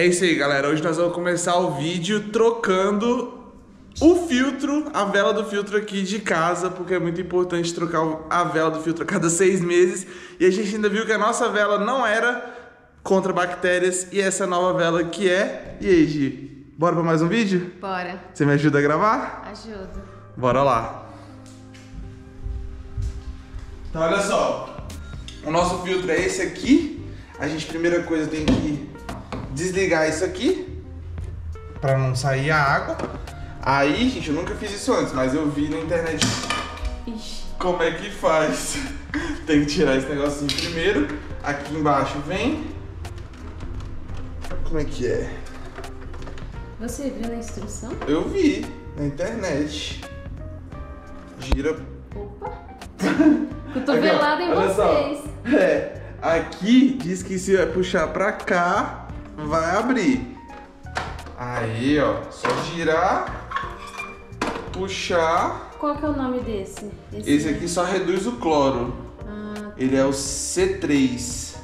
É isso aí, galera. Hoje nós vamos começar o vídeo trocando o filtro, a vela do filtro aqui de casa, porque é muito importante trocar a vela do filtro a cada seis meses. E a gente ainda viu que a nossa vela não era contra bactérias e essa nova vela que é. E aí, Gi? Bora pra mais um vídeo? Bora. Você me ajuda a gravar? Ajuda. Bora lá. Então olha só. O nosso filtro é esse aqui. A gente primeira coisa tem que desligar isso aqui para não sair a água. Aí, gente, eu nunca fiz isso antes, mas eu vi na internet Ixi. como é que faz. tem que tirar esse negocinho primeiro. Aqui embaixo vem. Como é que é? Você viu na instrução? Eu vi na internet. Gira. Opa. Cotovelada em olha só. vocês. É, aqui diz que se puxar pra cá, vai abrir. Aí, ó, só girar, puxar. Qual que é o nome desse? Esse aqui só reduz o cloro. Ah, Ele é o C3.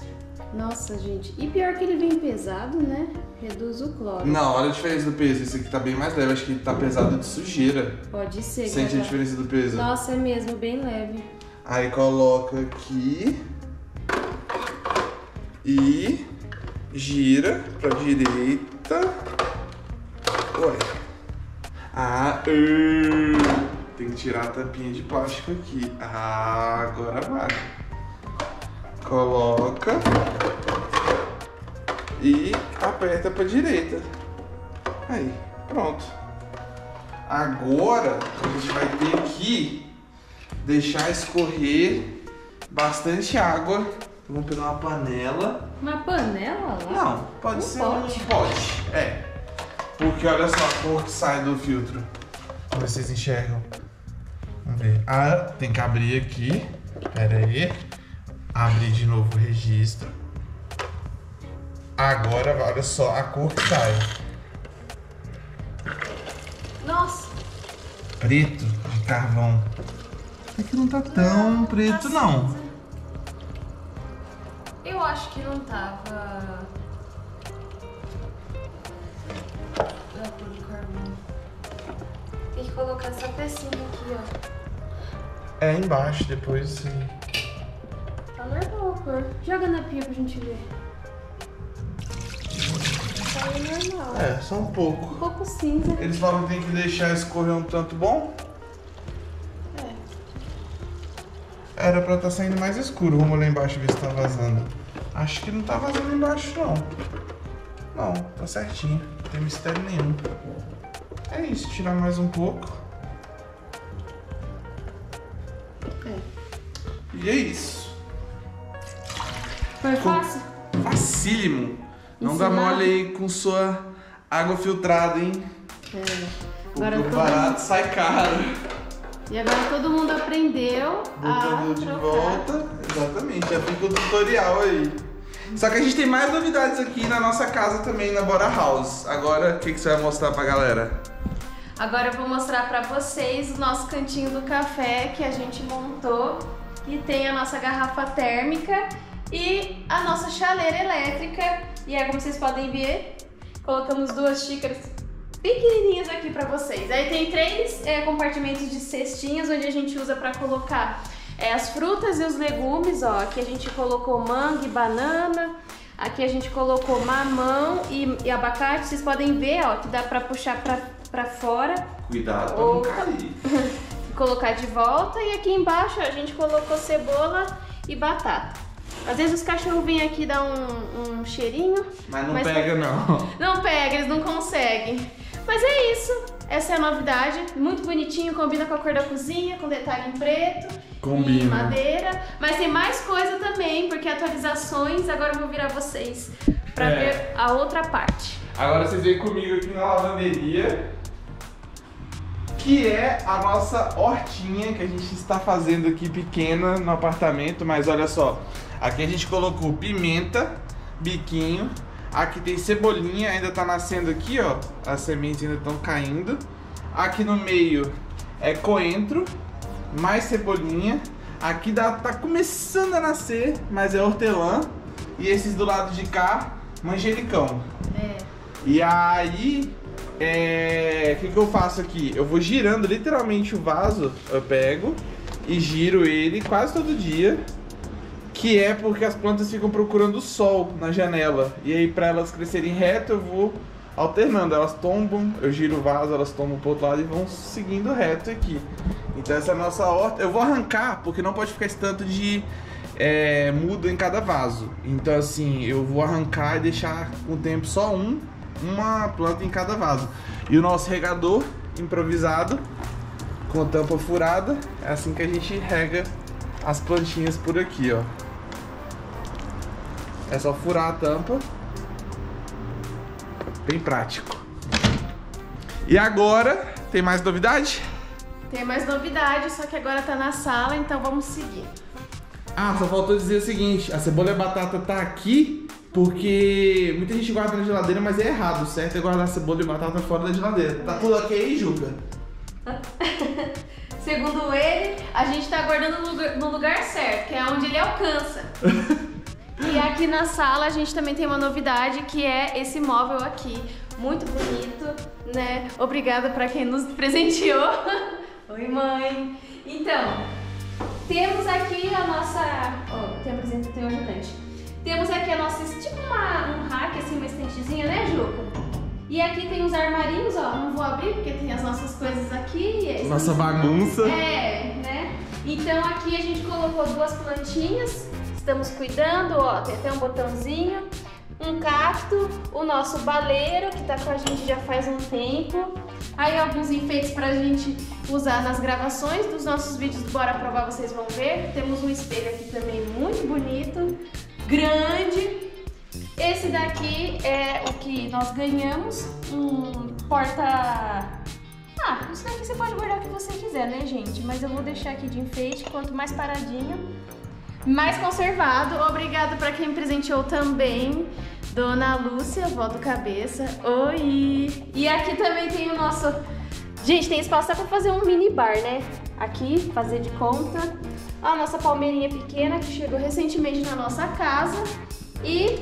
nossa, gente. E pior que ele vem pesado, né? Reduz o cloro. Não, olha a diferença do peso. Esse aqui tá bem mais leve. Acho que tá pesado de sujeira. Pode ser, Sente a diferença do peso? Nossa, é mesmo, bem leve. Aí coloca aqui. E gira pra direita. Ué. Ah, uh, tem que tirar a tampinha de plástico aqui. Ah, agora vai. Coloca. E aperta pra direita. Aí, pronto. Agora a gente vai ter que deixar escorrer bastante água. Vamos pegar uma panela. Uma panela lá? Não, pode Um ser pote. um pote. É. Porque olha só a cor que sai do filtro. Vocês enxergam. Vamos ver. Ah, tem que abrir aqui. Pera aí. Abrir de novo o registro. Agora, olha só a cor que sai. Nossa. Preto de carvão. Aqui não tá tão preto, tá não. Acho que não tava. Da cor de carvão. Tem que colocar essa pecinha aqui, ó. É embaixo, depois sim. Tá normal a cor. Joga na pia pra gente ver. Tá normal. É, só um pouco. Um pouco cinza. Eles falam que tem que deixar escorrer um tanto bom. É. Era pra estar saindo mais escuro. Vamos lá embaixo ver se tá vazando. Acho que não tá vazando embaixo, não. Não, tá certinho. Não tem mistério nenhum. É isso, tirar mais um pouco. É. E é isso. Foi fácil? Facílimo. Não dá Ensinar. mole aí com sua água filtrada, hein? É. O Agora Agora todo barato sai caro. E agora todo mundo aprendeu Botando a de trocar. volta. Exatamente, já fica o tutorial aí. Só que a gente tem mais novidades aqui na nossa casa também, na Bora House. Agora, o que, que você vai mostrar pra galera? Agora eu vou mostrar pra vocês o nosso cantinho do café que a gente montou e tem a nossa garrafa térmica e a nossa chaleira elétrica. E aí, como vocês podem ver, colocamos duas xícaras pequenininhas aqui pra vocês. Aí tem três é, compartimentos de cestinhas onde a gente usa pra colocar é, as frutas e os legumes. Ó, aqui a gente colocou manga e banana. Aqui a gente colocou mamão e, e abacate. Vocês podem ver, ó, que dá pra puxar pra, pra fora Cuidado pra Opa. não cair. colocar de volta. E aqui embaixo a gente colocou cebola e batata. Às vezes os cachorros vêm aqui dar um, um cheirinho. Mas não Mas- pega, não. Não pega, eles não conseguem. Mas é isso. Essa é a novidade. Muito bonitinho, combina com a cor da cozinha, com detalhe em preto. Combina. E madeira. Mas tem mais coisa também, porque atualizações agora eu vou virar vocês pra É. ver a outra parte. Agora vocês vêm comigo aqui na lavanderia, que é a nossa hortinha que a gente está fazendo aqui pequena no apartamento, mas olha só, aqui a gente colocou pimenta, biquinho, aqui tem cebolinha, ainda tá nascendo aqui, ó, as sementes ainda estão caindo. Aqui no meio é coentro, mais cebolinha. Aqui dá, tá começando a nascer, mas é hortelã. E esses do lado de cá, manjericão. É. E aí, é, o que, que eu faço aqui? Eu vou girando literalmente o vaso, eu pego e giro ele quase todo dia. Que é porque as plantas ficam procurando o sol na janela. E aí, para elas crescerem reto, eu vou alternando. Elas tombam, eu giro o vaso, elas tombam pro outro lado e vão seguindo reto aqui. Então, essa é a nossa horta. Eu vou arrancar, porque não pode ficar esse tanto de é, em cada vaso. Então, assim, eu vou arrancar e deixar com o tempo só um, uma planta em cada vaso. E o nosso regador improvisado, com a tampa furada, é assim que a gente rega as plantinhas por aqui, ó. É só furar a tampa. Bem prático. E agora, tem mais novidade? Tem mais novidade, só que agora tá na sala, então vamos seguir. Ah, só faltou dizer o seguinte: a cebola e a batata tá aqui porque muita gente guarda na geladeira, mas é errado. O certo é guardar a cebola e batata fora da geladeira. Tá tudo ok aí, Juca? Segundo ele, a gente tá guardando no lugar certo, que é onde ele alcança. e aqui na sala a gente também tem uma novidade que é esse móvel aqui, muito bonito, né? Obrigada para quem nos presenteou. Oi, mãe. Então, temos aqui a nossa. Ó, tem apresenta tem um ajudante. Temos aqui a nossa. Tipo uma, um rack, assim, uma estentezinha, né, Juca? E aqui tem os armarinhos, ó. Não vou abrir porque tem as nossas coisas aqui. Nossa bagunça. É, né? Então aqui a gente colocou duas plantinhas. Estamos cuidando, ó. Tem até um botãozinho um cacto, o nosso baleiro, que tá com a gente já faz um tempo. Aí alguns enfeites pra gente usar nas gravações dos nossos vídeos do Bora Provar, vocês vão ver. Temos um espelho aqui também muito bonito, grande. Esse daqui é o que nós ganhamos, um porta... Ah, isso daqui você pode guardar o que você quiser, né, gente? Mas eu vou deixar aqui de enfeite, quanto mais paradinho, mais conservado. Obrigado para quem presenteou também. Dona Lúcia, vó do cabeça. Oi! E aqui também tem o nosso. Gente, tem espaço para fazer um mini bar, né? Aqui, fazer de conta. A nossa palmeirinha pequena que chegou recentemente na nossa casa. E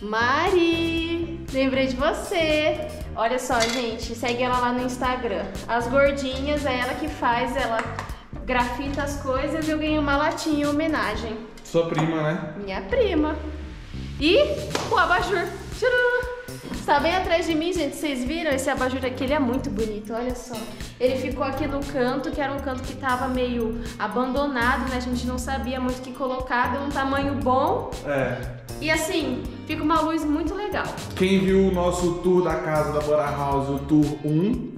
Mari, lembrei de você. Olha só, gente, segue ela lá no Instagram. As gordinhas, é ela que faz, ela grafita as coisas e eu ganhei uma latinha em homenagem. Sua prima, né? Minha prima. E o abajur. Tcharam! Está bem atrás de mim, gente. Vocês viram esse abajur aqui? Ele é muito bonito, olha só. Ele ficou aqui no canto, que era um canto que estava meio abandonado, né? A gente não sabia muito o que colocar. Deu um tamanho bom. É. E assim, fica uma luz muito legal. Quem viu o nosso tour da casa da Bora House, o tour 1,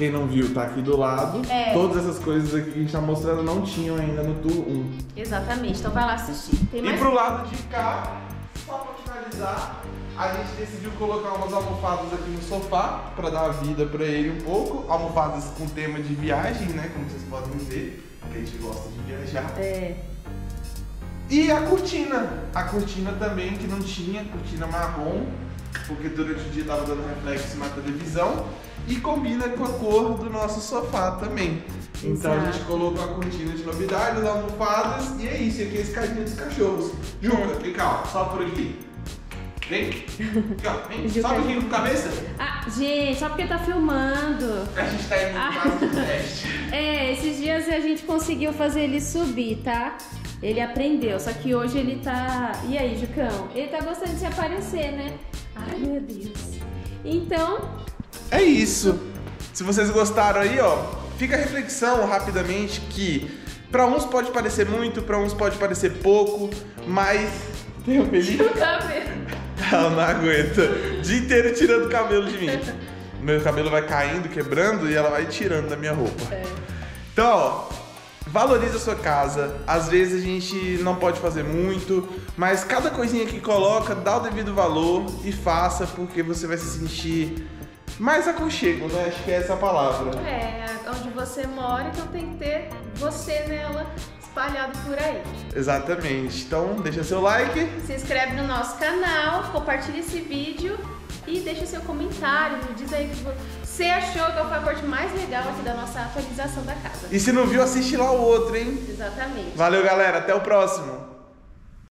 quem não viu, tá aqui do lado. É. Todas essas coisas aqui que a gente tá mostrando não tinham ainda no tour 1. Exatamente, então vai lá assistir. Tem E mais... pro lado de cá, só pra finalizar, a gente decidiu colocar umas almofadas aqui no sofá pra dar vida pra ele um pouco. Almofadas com tema de viagem, né? Como vocês podem ver, que a gente gosta de viajar. É. E a cortina. A cortina também, que não tinha, cortina marrom, porque durante o dia tava dando reflexo na televisão. E combina com a cor do nosso sofá também. Então a Exato. gente colocou a cortina de novidade, as almofadas, e é isso. E aqui é esse cadinho dos cachorros. Juca, vem cá, ó, só por aqui. Vem. Ó, vem. Juca. Sobe aqui com a cabeça. Ah, gente, só porque tá filmando. A gente tá indo Ah. no caso do teste. É, esses dias a gente conseguiu fazer ele subir, tá? Ele aprendeu, só que hoje ele tá. E aí, Jucão? Ele tá gostando de se aparecer, né? Ai, meu Deus. Então, É isso. Se vocês gostaram aí, ó, fica a reflexão rapidamente que pra uns pode parecer muito, pra uns pode parecer pouco, mas tem um pelinho? o cabelo. Não, não aguento. O dia inteiro tirando o cabelo de mim. Meu cabelo vai caindo, quebrando e ela vai tirando da minha roupa. É. Então, ó, valorize a sua casa. Às vezes a gente não pode fazer muito, mas cada coisinha que coloca, dá o devido valor e faça, porque você vai se sentir mais aconchego, né? Acho que é essa a palavra. É, onde você mora, então tem que ter você nela espalhado por aí. Exatamente. Então, deixa seu like. Se inscreve no nosso canal, compartilha esse vídeo e deixa seu comentário. Diz aí o que você achou que foi a parte mais legal aqui da nossa atualização da casa. E se não viu, assiste lá o outro, hein? Exatamente. Valeu, galera. Até o próximo.